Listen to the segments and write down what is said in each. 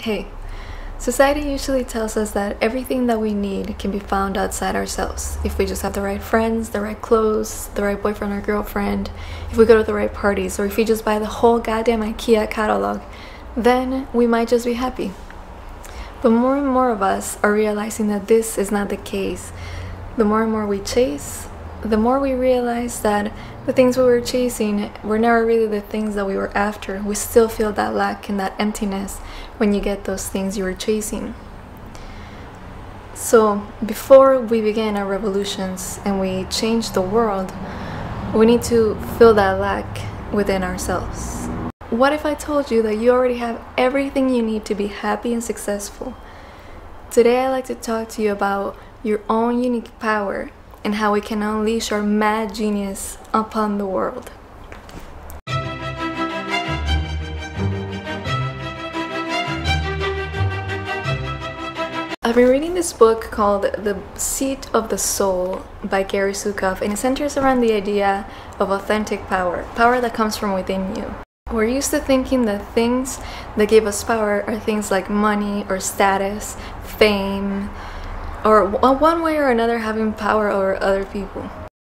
Hey, society usually tells us that everything that we need can be found outside ourselves. If we just have the right friends, the right clothes, the right boyfriend or girlfriend, if we go to the right parties, or if we just buy the whole goddamn IKEA catalog, then we might just be happy. But more and more of us are realizing that this is not the case. The more and more we chase, the more we realize that the things we were chasing were never really the things that we were after. We still feel that lack and that emptiness when you get those things you were chasing. So, before we begin our revolutions and we change the world, we need to fill that lack within ourselves. What if I told you that you already have everything you need to be happy and successful? Today, I'd like to talk to you about your own unique power and how we can unleash our mad genius upon the world. I've been reading this book called The Seat of the Soul by Gary Zukav, and it centers around the idea of authentic power, power that comes from within you. We're used to thinking that things that give us power are things like money or status, fame, or uh, one way or another having power over other people.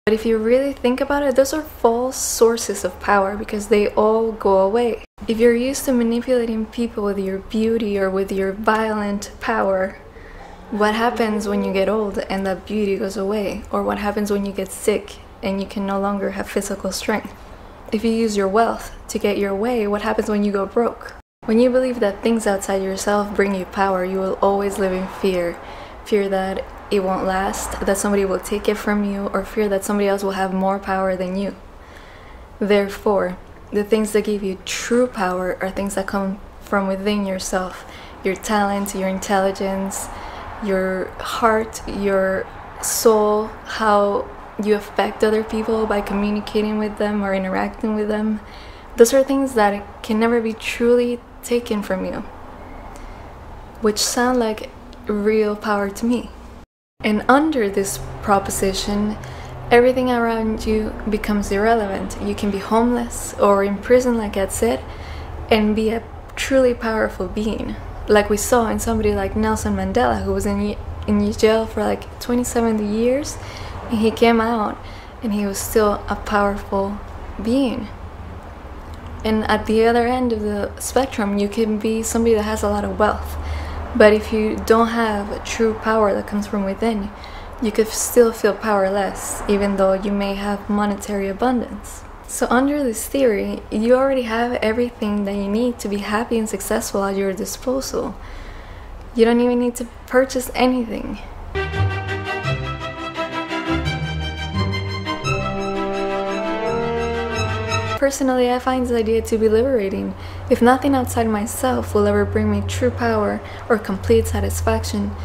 But if you really think about it, those are false sources of power because they all go away. If you're used to manipulating people with your beauty or with your violent power, what happens when you get old and that beauty goes away? Or what happens when you get sick and you can no longer have physical strength? If you use your wealth to get your way, what happens when you go broke? When you believe that things outside yourself bring you power, you will always live in fear fear that it won't last, that somebody will take it from you, or fear that somebody else will have more power than you. Therefore, the things that give you true power are things that come from within yourself your talent, your intelligence, your heart, your soul, how you affect other people by communicating with them or interacting with them. Those are things that can never be truly taken from you, which sound like real power to me. And under this proposition, everything around you becomes irrelevant. You can be homeless or in prison, like I said, and be a truly powerful being. Like we saw in somebody like Nelson Mandela, who was in, in jail for like 27 years, and he came out and he was still a powerful being. And at the other end of the spectrum, you can be somebody that has a lot of wealth but if you don't have true power that comes from within, you could still feel powerless, even though you may have monetary abundance. So, under this theory, you already have everything that you need to be happy and successful at your disposal. You don't even need to purchase anything. Personally, I find this idea to be liberating. If nothing outside myself will ever bring me true power or complete satisfaction,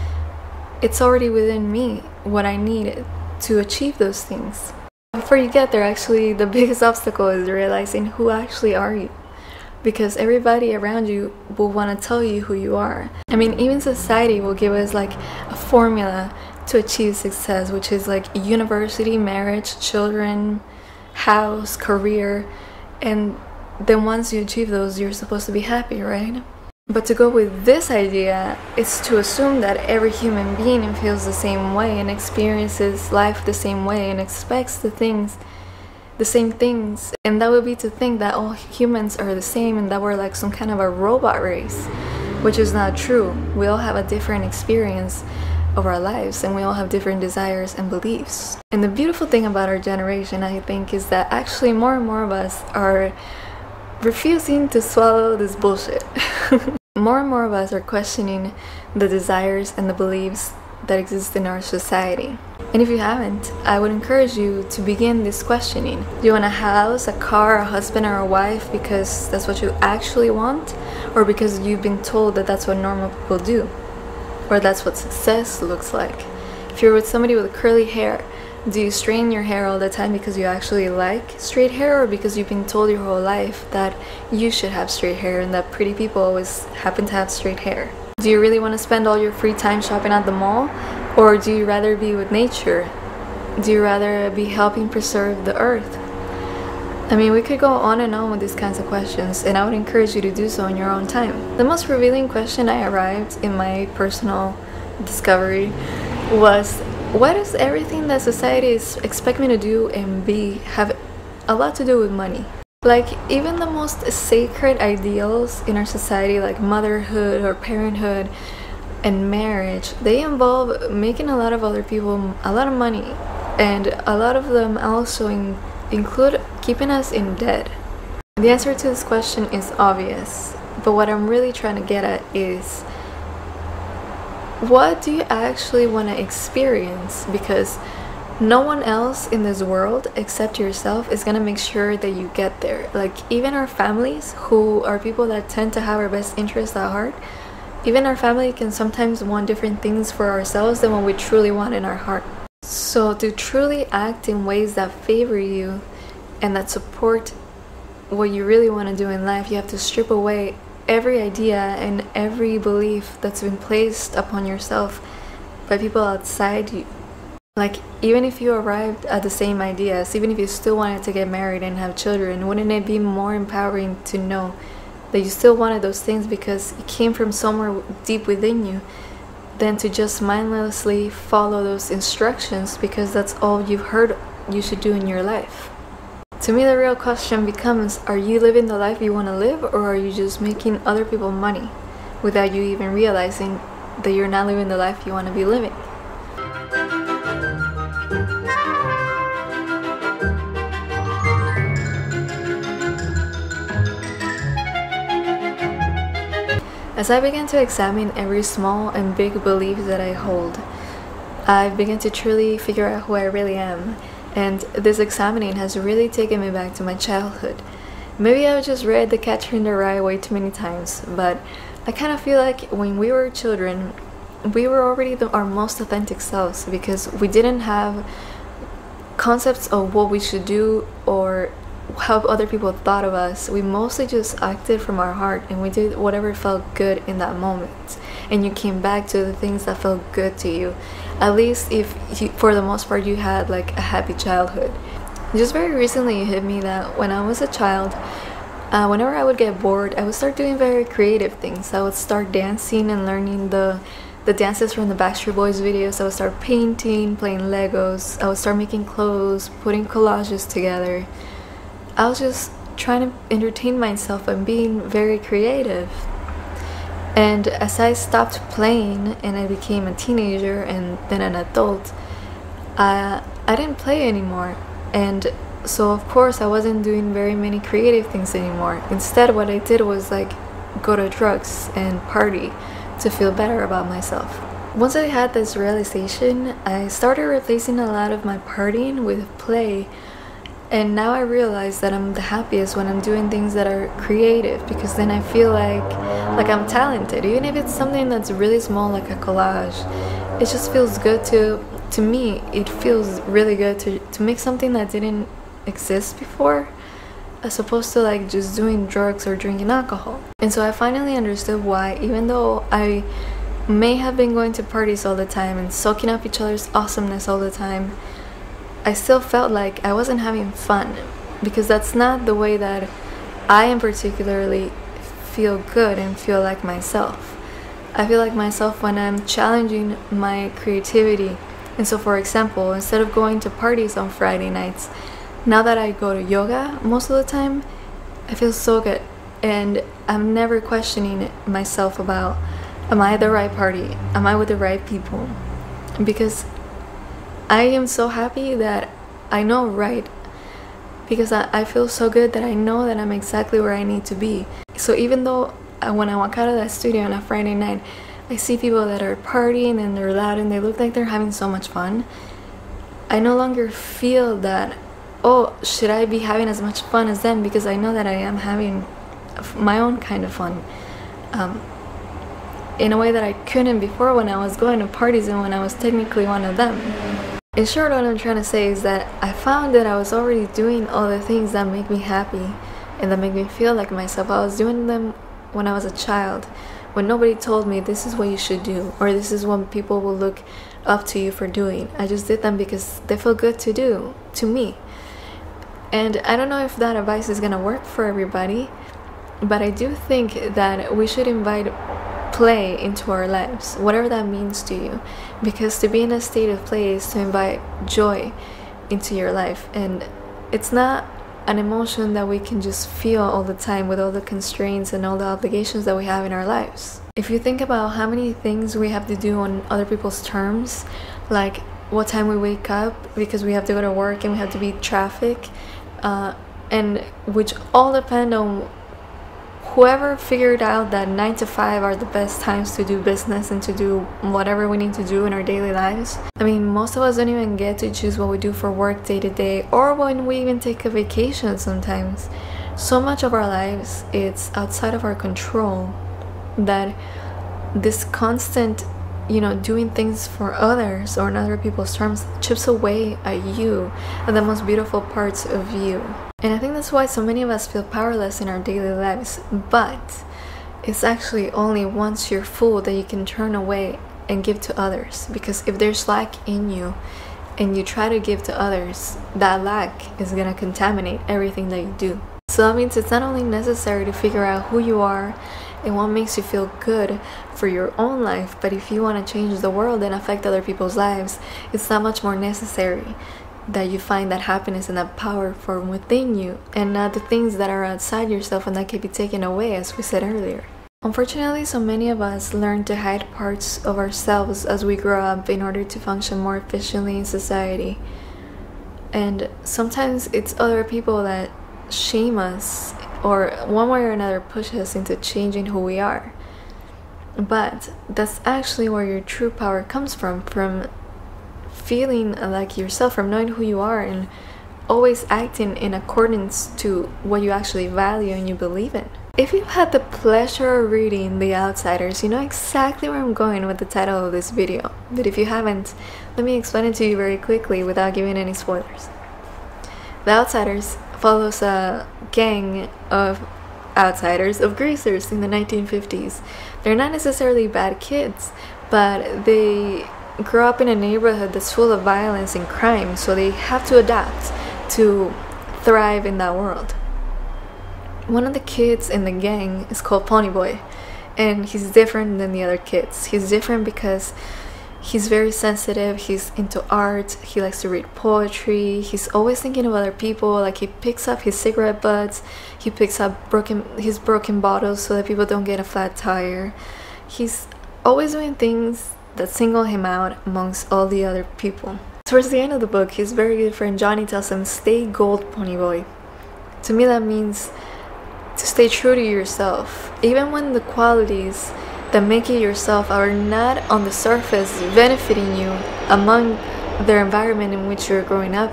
it's already within me what I need to achieve those things. Before you get there, actually, the biggest obstacle is realizing who actually are you. Because everybody around you will want to tell you who you are. I mean, even society will give us like a formula to achieve success, which is like university, marriage, children, house, career, and then once you achieve those, you're supposed to be happy, right? But to go with this idea is to assume that every human being feels the same way and experiences life the same way and expects the things, the same things. And that would be to think that all humans are the same and that we're like some kind of a robot race, which is not true. We all have a different experience of our lives and we all have different desires and beliefs. And the beautiful thing about our generation, I think, is that actually more and more of us are refusing to swallow this bullshit. more and more of us are questioning the desires and the beliefs that exist in our society. And if you haven't, I would encourage you to begin this questioning. Do you want a house, a car, a husband, or a wife because that's what you actually want? Or because you've been told that that's what normal people do? Or that's what success looks like. If you're with somebody with curly hair, do you straighten your hair all the time because you actually like straight hair or because you've been told your whole life that you should have straight hair and that pretty people always happen to have straight hair? Do you really want to spend all your free time shopping at the mall or do you rather be with nature? Do you rather be helping preserve the earth? I mean, we could go on and on with these kinds of questions, and I would encourage you to do so in your own time. The most revealing question I arrived in my personal discovery was why does everything that society is expect me to do and be have a lot to do with money? Like, even the most sacred ideals in our society, like motherhood or parenthood and marriage, they involve making a lot of other people a lot of money. And a lot of them also in include keeping us in debt. The answer to this question is obvious, but what I'm really trying to get at is what do you actually want to experience? Because no one else in this world except yourself is gonna make sure that you get there. Like, even our families, who are people that tend to have our best interests at heart, even our family can sometimes want different things for ourselves than what we truly want in our heart. So, to truly act in ways that favor you and that support what you really want to do in life, you have to strip away every idea and every belief that's been placed upon yourself by people outside you. Like, even if you arrived at the same ideas, even if you still wanted to get married and have children, wouldn't it be more empowering to know that you still wanted those things because it came from somewhere deep within you than to just mindlessly follow those instructions because that's all you've heard you should do in your life? To me, the real question becomes are you living the life you want to live or are you just making other people money without you even realizing that you're not living the life you want to be living? As I began to examine every small and big belief that I hold, I began to truly figure out who I really am. And this examining has really taken me back to my childhood. Maybe I've just read The Catcher in the Rye way too many times, but I kind of feel like when we were children, we were already the, our most authentic selves because we didn't have concepts of what we should do or how other people thought of us. We mostly just acted from our heart and we did whatever felt good in that moment. And you came back to the things that felt good to you. At least if you, for the most part you had like a happy childhood. Just very recently it hit me that when I was a child, uh, whenever I would get bored, I would start doing very creative things. I would start dancing and learning the the dances from the Backstreet Boys videos. I would start painting, playing Legos. I would start making clothes, putting collages together. I was just trying to entertain myself and being very creative. And as I stopped playing and I became a teenager and then an adult, I, I didn't play anymore. And so, of course, I wasn't doing very many creative things anymore. Instead, what I did was like go to drugs and party to feel better about myself. Once I had this realization, I started replacing a lot of my partying with play and now I realize that I'm the happiest when I'm doing things that are creative because then I feel like like I'm talented. Even if it's something that's really small like a collage. It just feels good to to me it feels really good to, to make something that didn't exist before as opposed to like just doing drugs or drinking alcohol. And so I finally understood why even though I may have been going to parties all the time and soaking up each other's awesomeness all the time I still felt like I wasn't having fun because that's not the way that I am particularly feel good and feel like myself. I feel like myself when I'm challenging my creativity. And so, for example, instead of going to parties on Friday nights, now that I go to yoga most of the time, I feel so good. And I'm never questioning myself about, am I at the right party? Am I with the right people? Because I am so happy that I know right because I, I feel so good that I know that I'm exactly where I need to be. So even though uh, when I walk out of that studio on a Friday night, I see people that are partying and they're loud and they look like they're having so much fun. I no longer feel that, oh, should I be having as much fun as them because I know that I am having my own kind of fun. Um, in a way that I couldn't before when I was going to parties and when I was technically one of them. In short, what I'm trying to say is that I found that I was already doing all the things that make me happy and that make me feel like myself. I was doing them when I was a child, when nobody told me this is what you should do or this is what people will look up to you for doing. I just did them because they feel good to do to me. And I don't know if that advice is gonna work for everybody, but I do think that we should invite play into our lives, whatever that means to you. Because to be in a state of play is to invite joy into your life. And it's not an emotion that we can just feel all the time with all the constraints and all the obligations that we have in our lives. If you think about how many things we have to do on other people's terms, like what time we wake up because we have to go to work and we have to beat traffic, uh, and which all depend on whoever figured out that 9 to 5 are the best times to do business and to do whatever we need to do in our daily lives. I mean, most of us don't even get to choose what we do for work day to day or when we even take a vacation sometimes. So much of our lives it's outside of our control that this constant you know, doing things for others or in other people's terms chips away at you and the most beautiful parts of you. And I think that's why so many of us feel powerless in our daily lives. But it's actually only once you're full that you can turn away and give to others. Because if there's lack in you and you try to give to others, that lack is gonna contaminate everything that you do. So that means it's not only necessary to figure out who you are and what makes you feel good for your own life, but if you want to change the world and affect other people's lives, it's that much more necessary that you find that happiness and that power from within you and not the things that are outside yourself and that can be taken away, as we said earlier. Unfortunately, so many of us learn to hide parts of ourselves as we grow up in order to function more efficiently in society. And sometimes it's other people that shame us or one way or another push us into changing who we are. But that's actually where your true power comes from from feeling like yourself, from knowing who you are, and always acting in accordance to what you actually value and you believe in. If you've had the pleasure of reading The Outsiders, you know exactly where I'm going with the title of this video. But if you haven't, let me explain it to you very quickly without giving any spoilers. The Outsiders follows a gang of outsiders, of greasers in the 1950s. They're not necessarily bad kids, but they grow up in a neighborhood that's full of violence and crime, so they have to adapt to thrive in that world. One of the kids in the gang is called Ponyboy, and he's different than the other kids. He's different because he's very sensitive he's into art he likes to read poetry he's always thinking of other people like he picks up his cigarette butts he picks up broken his broken bottles so that people don't get a flat tire he's always doing things that single him out amongst all the other people towards the end of the book his very good friend johnny tells him stay gold Ponyboy to me that means to stay true to yourself even when the qualities that make you yourself are not on the surface benefiting you among their environment in which you're growing up.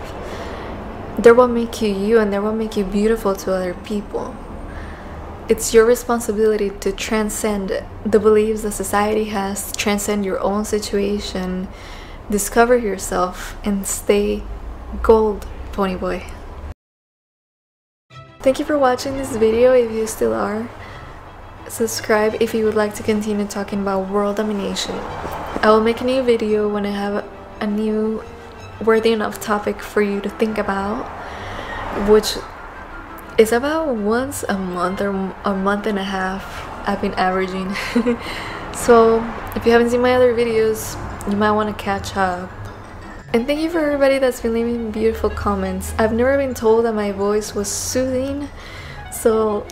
They're what make you you and they're what make you beautiful to other people. It's your responsibility to transcend the beliefs that society has, transcend your own situation, discover yourself, and stay gold, Ponyboy. Thank you for watching this video if you still are subscribe if you would like to continue talking about world domination. I will make a new video when I have a new worthy enough topic for you to think about, which is about once a month or a month and a half I've been averaging. so if you haven't seen my other videos, you might want to catch up. And thank you for everybody that's been leaving beautiful comments. I've never been told that my voice was soothing, so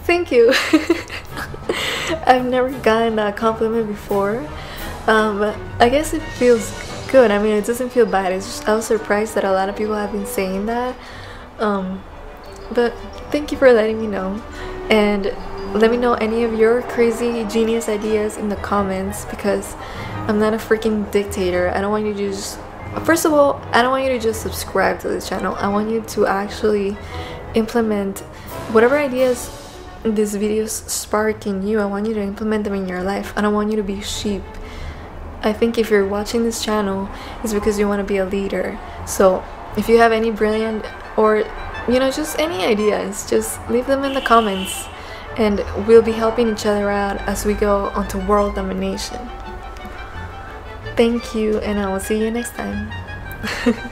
thank you. I've never gotten a compliment before. Um, I guess it feels good. I mean, it doesn't feel bad. It's just, I was surprised that a lot of people have been saying that. Um, but thank you for letting me know. And let me know any of your crazy genius ideas in the comments because I'm not a freaking dictator. I don't want you to just first of all, I don't want you to just subscribe to this channel. I want you to actually implement whatever ideas these videos spark in you, I want you to implement them in your life. I don't want you to be sheep. I think if you're watching this channel, it's because you want to be a leader. So if you have any brilliant or you know just any ideas, just leave them in the comments and we'll be helping each other out as we go onto world domination. Thank you and I will see you next time.